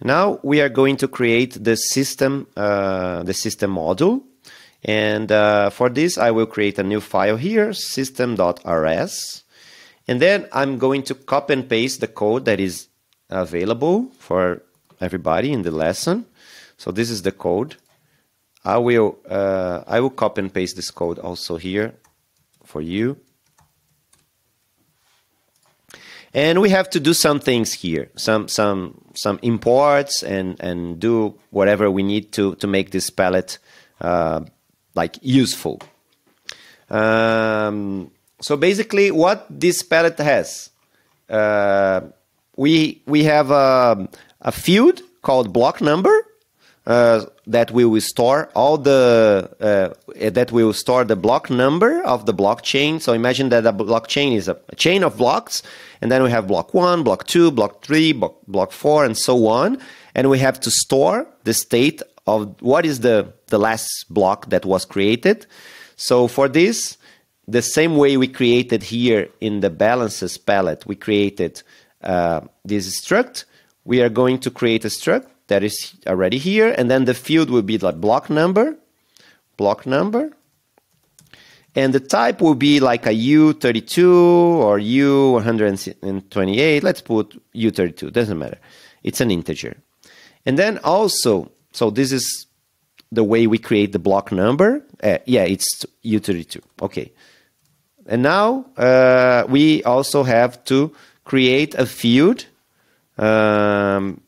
Now we are going to create the system, uh, the system module. And uh, for this, I will create a new file here, system.rs. And then I'm going to copy and paste the code that is available for everybody in the lesson. So this is the code. I will, uh, I will copy and paste this code also here for you. And we have to do some things here, some some some imports and and do whatever we need to to make this pallet uh, like useful. Um, so basically, what this pallet has, uh, we we have a, a field called block number uh, that we will store all the uh, that will store the block number of the blockchain. So imagine that a blockchain is a, a, chain of blocks, and then we have block one, block two, block three, block, block four, and so on. And we have to store the state of what is the the last block that was created. So for this, the same way we created here in the balances pallet, we created uh, this struct. We are going to create a struct that is already here. And then the field will be like block number, block number. And the type will be like a U32 or U128. Let's put U32, doesn't matter. It's an integer. And then also, so this is the way we create the block number. Uh, yeah, it's U32. Okay. And now uh, we also have to create a field um,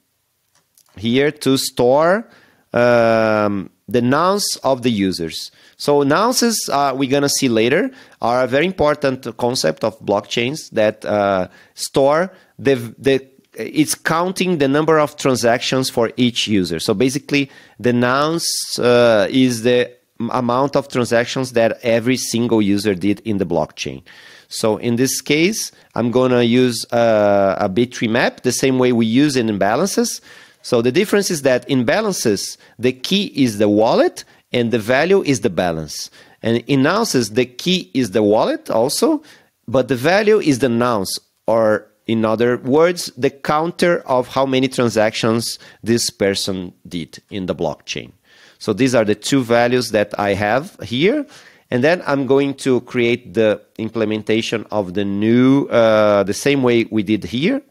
here to store um, the nonce of the users. So nonce, uh, we're going to see later, are a very important concept of blockchains that uh, store the, the it's counting the number of transactions for each user. So basically, the nonce uh, is the amount of transactions that every single user did in the blockchain. So in this case, I'm going to use uh, a bit map the same way we use in balances. So the difference is that in balances, the key is the wallet and the value is the balance. And in nonces, the key is the wallet also, but the value is the nonce, or in other words, the counter of how many transactions this person did in the blockchain. So these are the two values that I have here. And then I'm going to create the implementation of the new, uh, the same way we did here,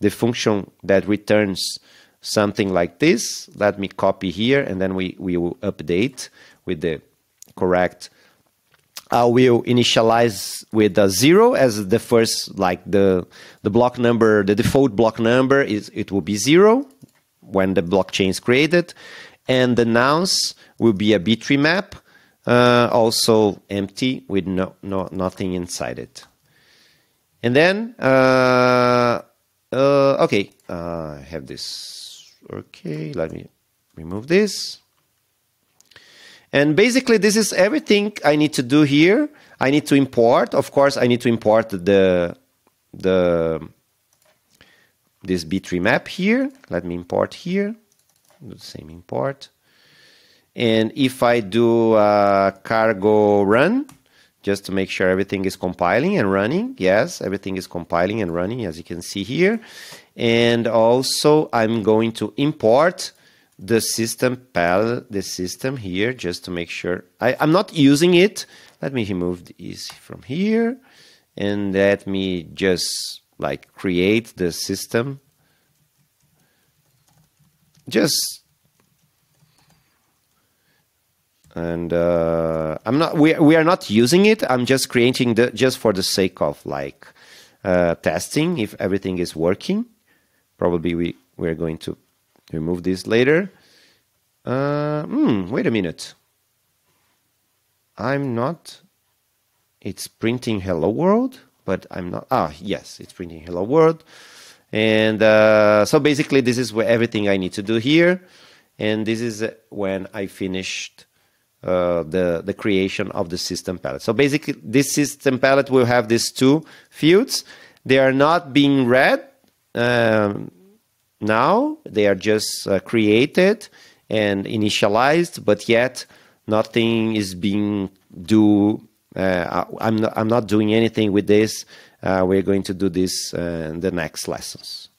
the function that returns something like this. Let me copy here and then we, we will update with the correct. I will initialize with a zero as the first, like the, the block number, the default block number is, it will be zero when the blockchain is created. And the nonce will be a B-tree map, uh, also empty with no, no, nothing inside it. And then, uh, uh, okay, uh, I have this Okay, let me remove this. And basically, this is everything I need to do here. I need to import. Of course, I need to import the the this B-tree map here. Let me import here. Do the same import. And if I do a cargo run, just to make sure everything is compiling and running. Yes, everything is compiling and running, as you can see here. And also, I'm going to import the system pal the system here just to make sure I, I'm not using it. Let me remove this from here and let me just like create the system. Just and uh, I'm not. We we are not using it. I'm just creating the just for the sake of like uh, testing if everything is working. Probably we we're going to remove this later. Uh, hmm, wait a minute. I'm not. It's printing hello world, but I'm not. Ah, yes, it's printing hello world. And uh, so basically, this is where everything I need to do here. And this is when I finished uh, the, the creation of the system pallet. So basically, this system pallet will have these two fields. They are not being read um, now. They are just uh, created and initialized, but yet nothing is being do. Uh, I'm not, I'm not doing anything with this. Uh, we're going to do this uh, in the next lessons.